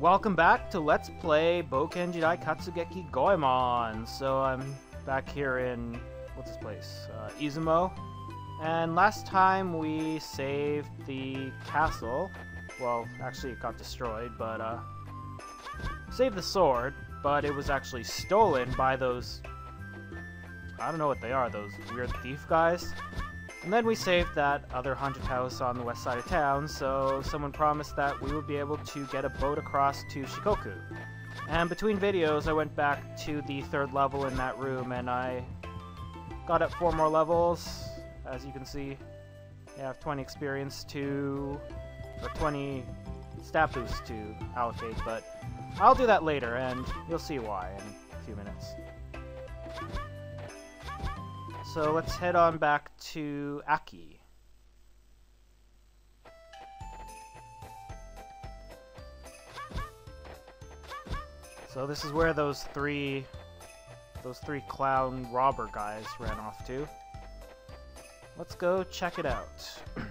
welcome back to Let's Play Bouken Jidai Katsugeki Goemon. So I'm back here in, what's this place? Uh, Izumo. And last time we saved the castle. Well, actually it got destroyed, but uh, saved the sword, but it was actually stolen by those, I don't know what they are, those weird thief guys. And then we saved that other haunted house on the west side of town, so someone promised that we would be able to get a boat across to Shikoku. And between videos, I went back to the third level in that room, and I got up four more levels, as you can see. I have 20 experience to, or 20 stat boosts to allocate, but I'll do that later, and you'll see why in a few minutes. So let's head on back to Aki. So this is where those three those three clown robber guys ran off to. Let's go check it out.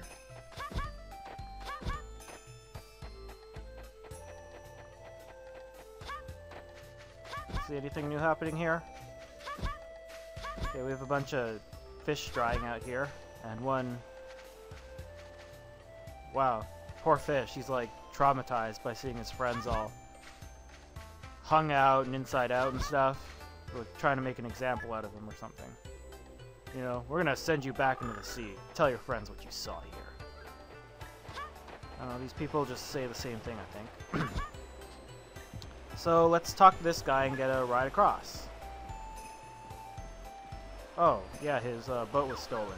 See anything new happening here? Okay, we have a bunch of fish drying out here, and one... Wow, poor fish, he's like traumatized by seeing his friends all hung out and inside out and stuff. We're trying to make an example out of him or something. You know, we're gonna send you back into the sea. Tell your friends what you saw here. I these people just say the same thing, I think. so let's talk to this guy and get a ride across. Oh, yeah, his uh, boat was stolen.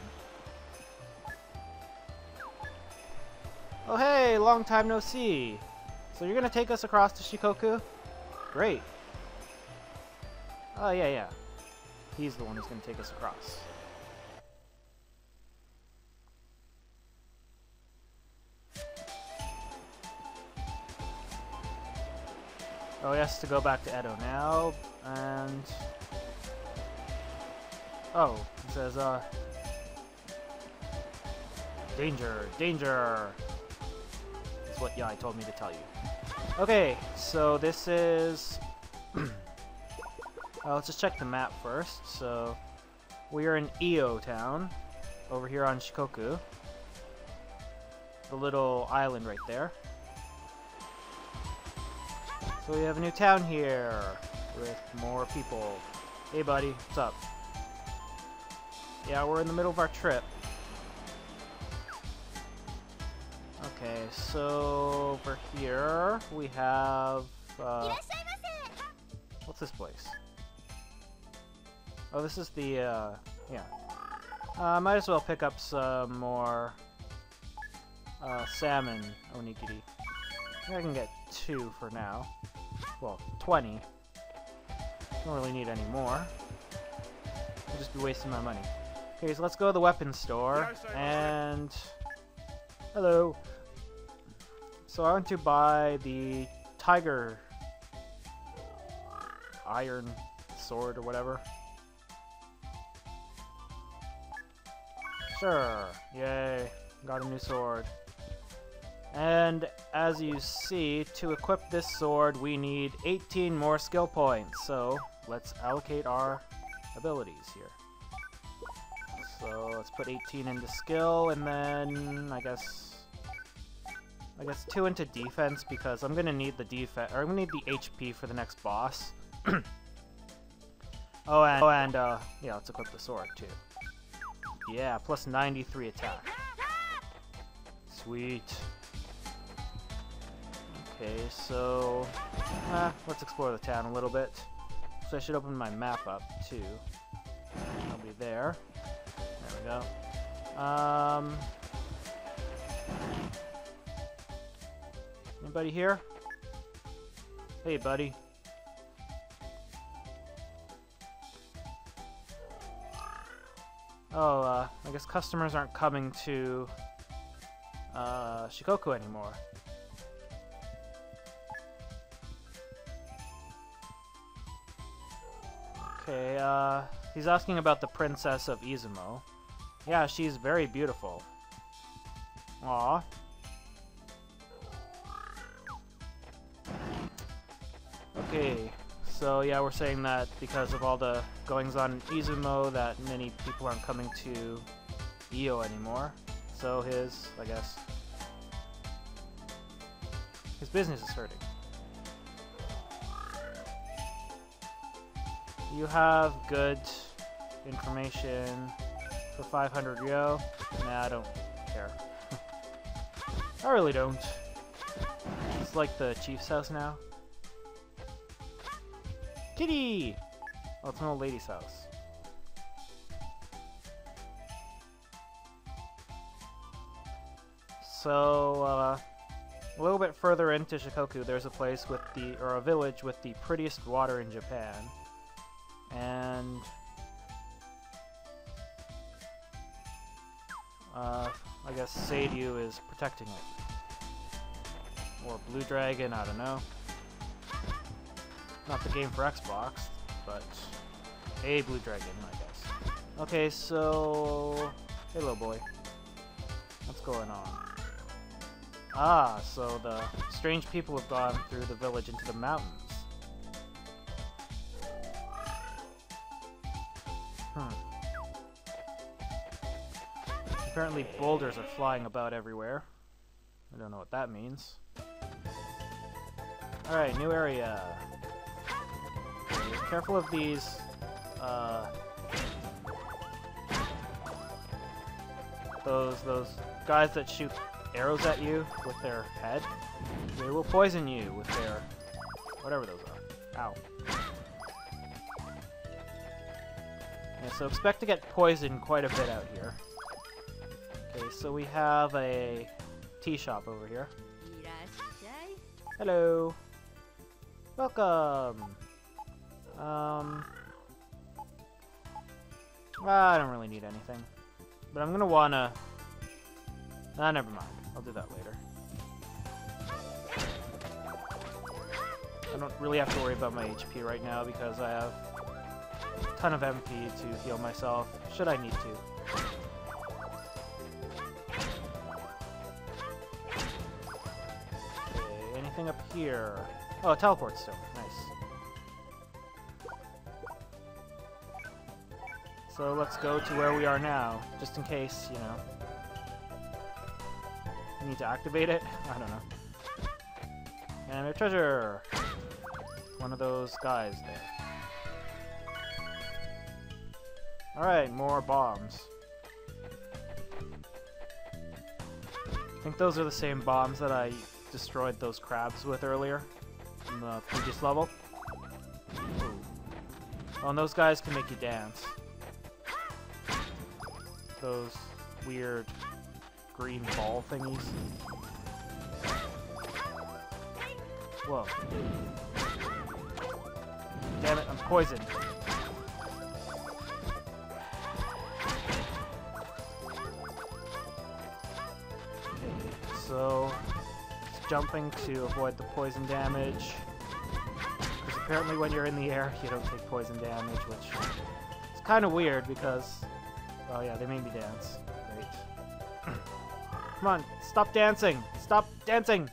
Oh hey, long time no see. So you're gonna take us across to Shikoku? Great. Oh yeah, yeah. He's the one who's gonna take us across. Oh, he has to go back to Edo now, and Oh, it says, uh... Danger! Danger! That's what Yai told me to tell you. Okay, so this is... uh, let's just check the map first. So, we are in Iyo Town, over here on Shikoku. The little island right there. So we have a new town here, with more people. Hey buddy, what's up? Yeah, we're in the middle of our trip. Okay, so over here we have... Uh, what's this place? Oh, this is the, uh, yeah. I uh, might as well pick up some more uh, salmon onigiri. I, I can get two for now. Well, 20. Don't really need any more. I'll just be wasting my money. Okay, so let's go to the weapons store, and... Hello. So I want to buy the Tiger uh, Iron Sword or whatever. Sure. Yay. Got a new sword. And as you see, to equip this sword, we need 18 more skill points. So let's allocate our abilities here. So let's put 18 into skill, and then I guess I guess two into defense because I'm gonna need the defense, or I'm gonna need the HP for the next boss. oh, and oh, and uh, yeah, let's equip the sword too. Yeah, plus 93 attack. Sweet. Okay, so uh, let's explore the town a little bit. So I should open my map up too. I'll be there go. Um, anybody here? Hey, buddy. Oh, uh, I guess customers aren't coming to uh, Shikoku anymore. Okay, uh, he's asking about the Princess of Izumo. Yeah, she's very beautiful. Aw. Okay, so yeah, we're saying that because of all the goings on in Izumo that many people aren't coming to Iyo anymore. So his, I guess, his business is hurting. You have good information for 500 yo. Nah, I don't care. I really don't. It's like the chief's house now. Kitty! Oh, it's an old lady's house. So, uh, a little bit further into Shikoku, there's a place with the, or a village with the prettiest water in Japan. And, uh, I guess Seiryu is protecting it. Or Blue Dragon, I don't know. Not the game for Xbox, but a Blue Dragon, I guess. Okay, so... Hey, little boy. What's going on? Ah, so the strange people have gone through the village into the mountains. Hmm. Apparently boulders are flying about everywhere. I don't know what that means. Alright, new area. Careful of these, uh, those, those guys that shoot arrows at you with their head. They will poison you with their, whatever those are. Ow. Yeah, so expect to get poisoned quite a bit out here. Okay, so we have a tea shop over here. Hello. Welcome. Um, I don't really need anything. But I'm gonna wanna... Ah, never mind. I'll do that later. I don't really have to worry about my HP right now because I have a ton of MP to heal myself, should I need to. Anything up here? Oh, teleport still. Nice. So let's go to where we are now, just in case, you know. Need to activate it? I don't know. And a treasure! One of those guys there. Alright, more bombs. I think those are the same bombs that I destroyed those crabs with earlier in the previous level. Ooh. Oh, and those guys can make you dance those weird green ball thingies. Whoa. Damn it, I'm poisoned. So, jumping to avoid the poison damage. Because apparently when you're in the air, you don't take poison damage, which is kind of weird because Oh yeah, they made me dance. Great. Come on, stop dancing! Stop dancing!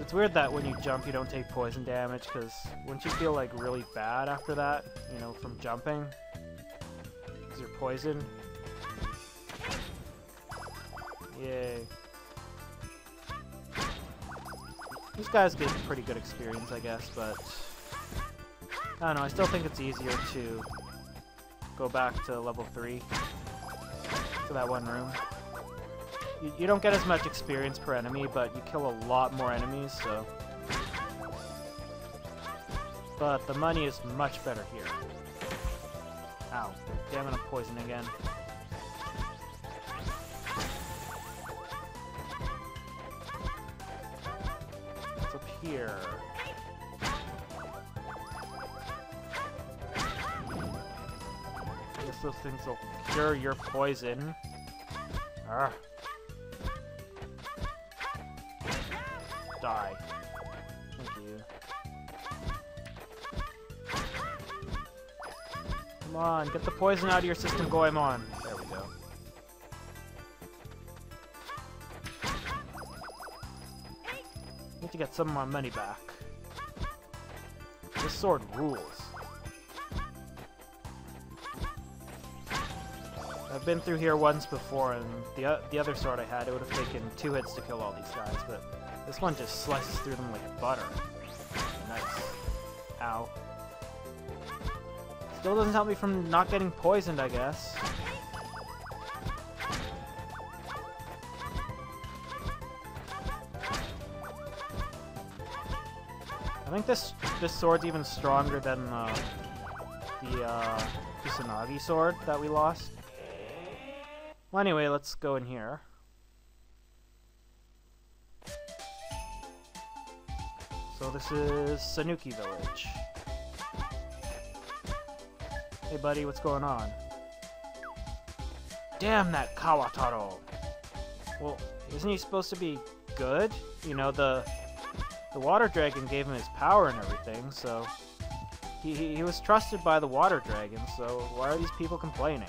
It's weird that when you jump you don't take poison damage, because wouldn't you feel like really bad after that? You know, from jumping? Because you're poisoned? Yay. These guys get pretty good experience, I guess, but I don't know, I still think it's easier to go back to level 3 for that one room. You, you don't get as much experience per enemy, but you kill a lot more enemies, so... But the money is much better here. Ow. Damn it, I'm poisoned again. What's up here? those things will cure your poison. Arrgh. Die. Thank you. Come on, get the poison out of your system, Goemon. To get some of my money back. This sword rules. I've been through here once before, and the, the other sword I had, it would have taken two hits to kill all these guys, but this one just slices through them like butter. Nice. Ow. Still doesn't help me from not getting poisoned, I guess. Think this this sword's even stronger than uh, the uh, Kusanagi sword that we lost. Well, anyway, let's go in here. So this is Sanuki Village. Hey buddy, what's going on? Damn that Kawataro! Well, isn't he supposed to be good? You know, the the water dragon gave him his power and everything, so he, he, was trusted by the water dragon, so why are these people complaining?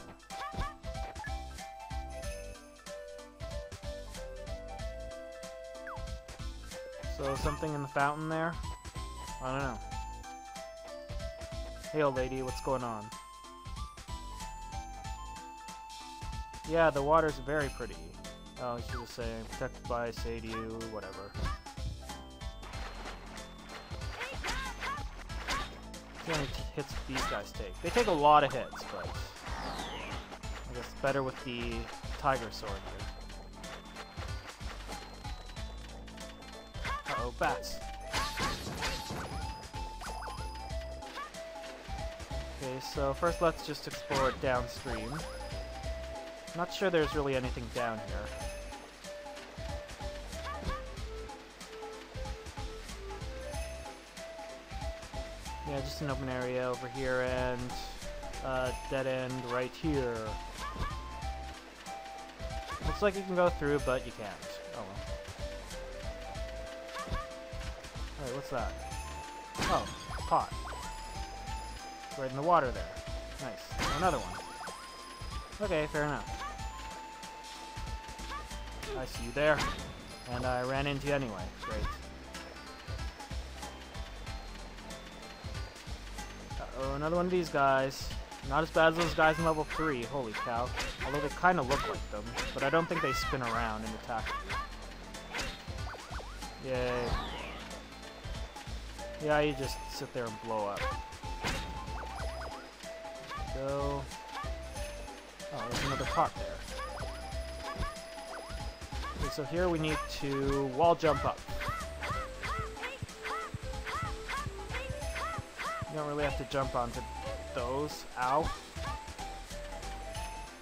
So something in the fountain there? I don't know. Hey old lady, what's going on? Yeah, the water's very pretty. Oh, she was saying, protected by Seiryuu, whatever. Many hits these guys take. They take a lot of hits, but I guess better with the tiger sword here. Uh oh, bats. Okay, so first let's just explore downstream. Not sure there's really anything down here. Yeah, just an open area over here and uh, dead end right here. Looks like you can go through, but you can't. Oh well. Alright, what's that? Oh, pot. Right in the water there. Nice. Another one. Okay, fair enough. I see you there. And I ran into you anyway. Great. Another one of these guys. Not as bad as those guys in level 3, holy cow. Although they kind of look like them, but I don't think they spin around and attack. Yay. Yeah, you just sit there and blow up. Go. Oh, there's another pot there. Okay, so here we need to wall jump up. Don't really have to jump onto those. Ow.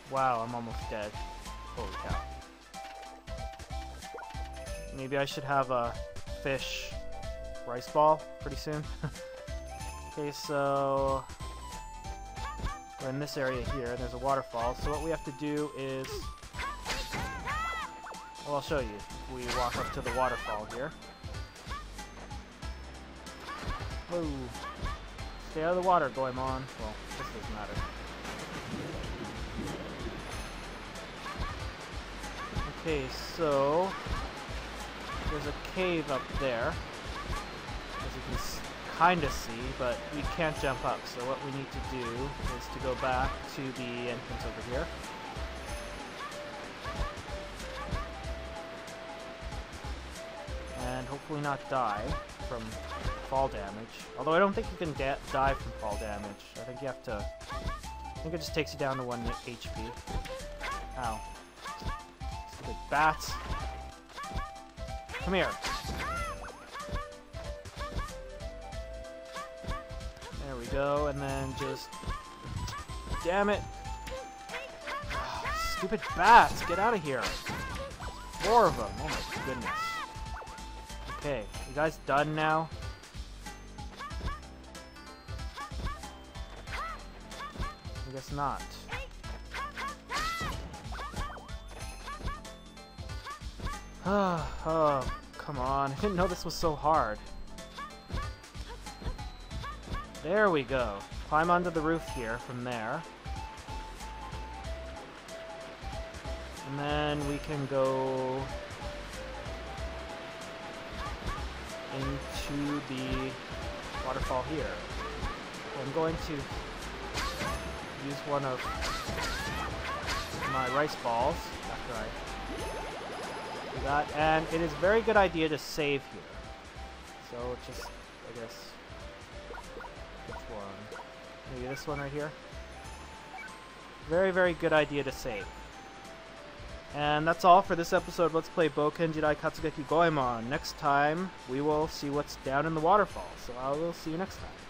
Wow, I'm almost dead. Holy cow. Maybe I should have a fish rice ball pretty soon. okay, so we're in this area here, and there's a waterfall. So what we have to do is... Well, I'll show you. We walk up to the waterfall here. Whoa. Stay out of the water, Goemon. Well, this doesn't matter. Okay, so... There's a cave up there. As you can kind of see, but we can't jump up. So what we need to do is to go back to the entrance over here. And hopefully not die from fall damage. Although I don't think you can die from fall damage. I think you have to... I think it just takes you down to 1 HP. Ow. Stupid bats. Come here. There we go, and then just... Damn it! Stupid bats! Get out of here! Four of them! Oh my goodness. Okay, you guys done now? Guess not. oh, come on. I didn't know this was so hard. There we go. Climb onto the roof here from there. And then we can go... Into the waterfall here. I'm going to use one of my rice balls after I do that. And it is a very good idea to save here. So just, I guess, which one? Maybe this one right here? Very, very good idea to save. And that's all for this episode Let's Play Bouken Jidai Katsugeki Goemon. Next time, we will see what's down in the waterfall. So I will see you next time.